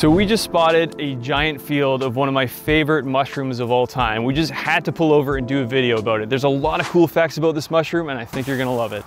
So we just spotted a giant field of one of my favorite mushrooms of all time. We just had to pull over and do a video about it. There's a lot of cool facts about this mushroom and I think you're gonna love it.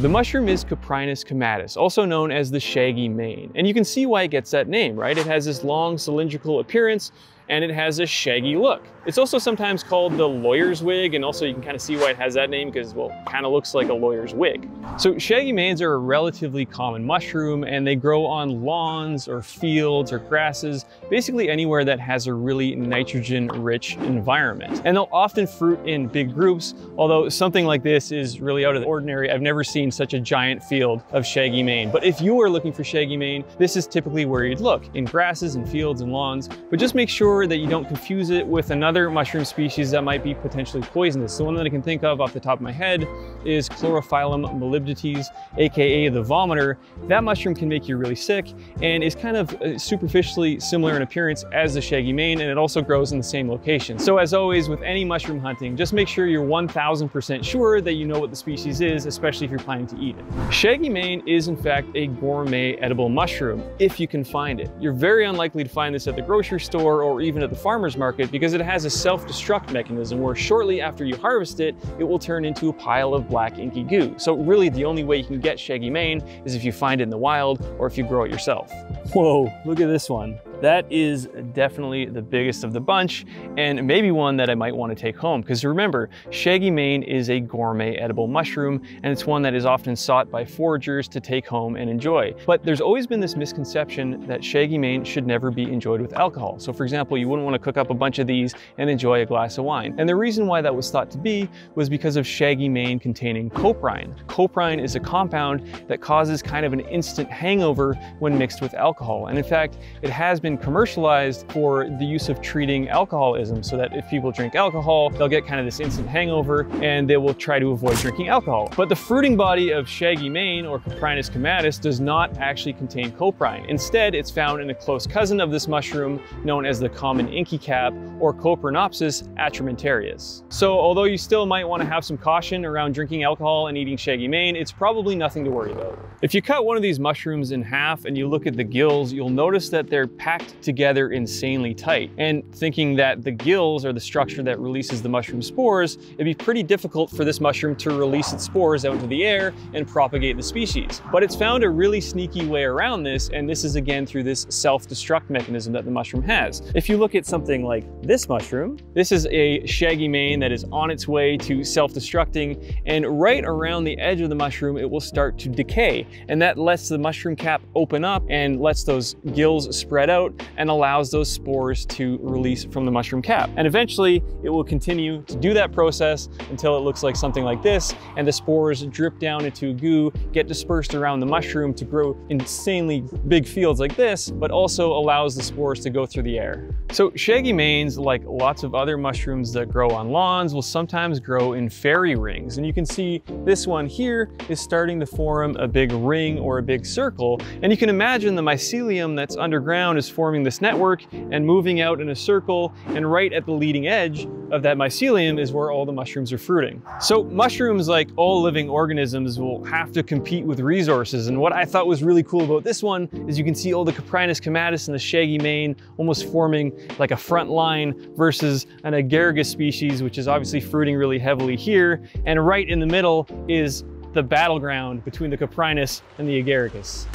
The mushroom is Coprinus comatus, also known as the shaggy mane. And you can see why it gets that name, right? It has this long cylindrical appearance and it has a shaggy look. It's also sometimes called the lawyer's wig, and also you can kind of see why it has that name because, well, kind of looks like a lawyer's wig. So shaggy manes are a relatively common mushroom, and they grow on lawns or fields or grasses, basically anywhere that has a really nitrogen-rich environment. And they'll often fruit in big groups, although something like this is really out of the ordinary. I've never seen such a giant field of shaggy mane. But if you are looking for shaggy mane, this is typically where you'd look, in grasses and fields and lawns, but just make sure that you don't confuse it with another mushroom species that might be potentially poisonous. The one that I can think of off the top of my head is Chlorophyllum molybdites, AKA the vomiter. That mushroom can make you really sick and is kind of uh, superficially similar in appearance as the shaggy mane and it also grows in the same location. So as always with any mushroom hunting, just make sure you're 1000% sure that you know what the species is, especially if you're planning to eat it. Shaggy mane is in fact a gourmet edible mushroom, if you can find it. You're very unlikely to find this at the grocery store or even at the farmer's market because it has a self-destruct mechanism where shortly after you harvest it, it will turn into a pile of black inky goo. So really the only way you can get shaggy mane is if you find it in the wild or if you grow it yourself. Whoa, look at this one. That is definitely the biggest of the bunch and maybe one that I might want to take home because remember, shaggy mane is a gourmet edible mushroom and it's one that is often sought by foragers to take home and enjoy. But there's always been this misconception that shaggy mane should never be enjoyed with alcohol. So for example, you wouldn't want to cook up a bunch of these and enjoy a glass of wine. And the reason why that was thought to be was because of shaggy mane containing coprine. Coprine is a compound that causes kind of an instant hangover when mixed with alcohol. And in fact, it has been been commercialized for the use of treating alcoholism so that if people drink alcohol, they'll get kind of this instant hangover and they will try to avoid drinking alcohol. But the fruiting body of shaggy mane or Coprinus comatus does not actually contain coprine. Instead, it's found in a close cousin of this mushroom known as the common inky cap or Coprinopsis atramentarius. So although you still might want to have some caution around drinking alcohol and eating shaggy mane, it's probably nothing to worry about. If you cut one of these mushrooms in half and you look at the gills, you'll notice that they're packed packed together insanely tight. And thinking that the gills are the structure that releases the mushroom spores, it'd be pretty difficult for this mushroom to release its spores out into the air and propagate the species. But it's found a really sneaky way around this, and this is again through this self-destruct mechanism that the mushroom has. If you look at something like this mushroom, this is a shaggy mane that is on its way to self-destructing, and right around the edge of the mushroom, it will start to decay. And that lets the mushroom cap open up and lets those gills spread out and allows those spores to release from the mushroom cap. And eventually it will continue to do that process until it looks like something like this and the spores drip down into goo, get dispersed around the mushroom to grow insanely big fields like this, but also allows the spores to go through the air. So shaggy manes, like lots of other mushrooms that grow on lawns, will sometimes grow in fairy rings. And you can see this one here is starting to form a big ring or a big circle. And you can imagine the mycelium that's underground is forming this network and moving out in a circle. And right at the leading edge of that mycelium is where all the mushrooms are fruiting. So mushrooms, like all living organisms, will have to compete with resources. And what I thought was really cool about this one is you can see all the Coprinus comatus and the shaggy mane almost forming like a front line versus an agaricus species, which is obviously fruiting really heavily here. And right in the middle is the battleground between the Coprinus and the agaricus.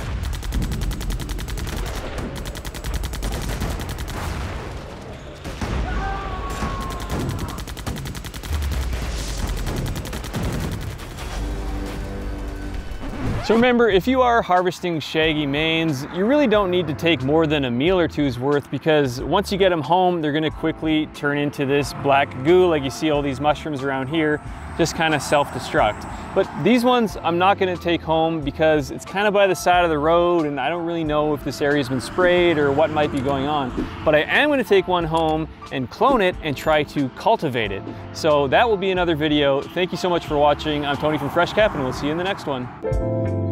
So remember, if you are harvesting shaggy manes, you really don't need to take more than a meal or two's worth because once you get them home, they're gonna quickly turn into this black goo like you see all these mushrooms around here, just kind of self-destruct. But these ones I'm not gonna take home because it's kind of by the side of the road and I don't really know if this area's been sprayed or what might be going on. But I am gonna take one home and clone it and try to cultivate it. So that will be another video. Thank you so much for watching. I'm Tony from FreshCap and we'll see you in the next one.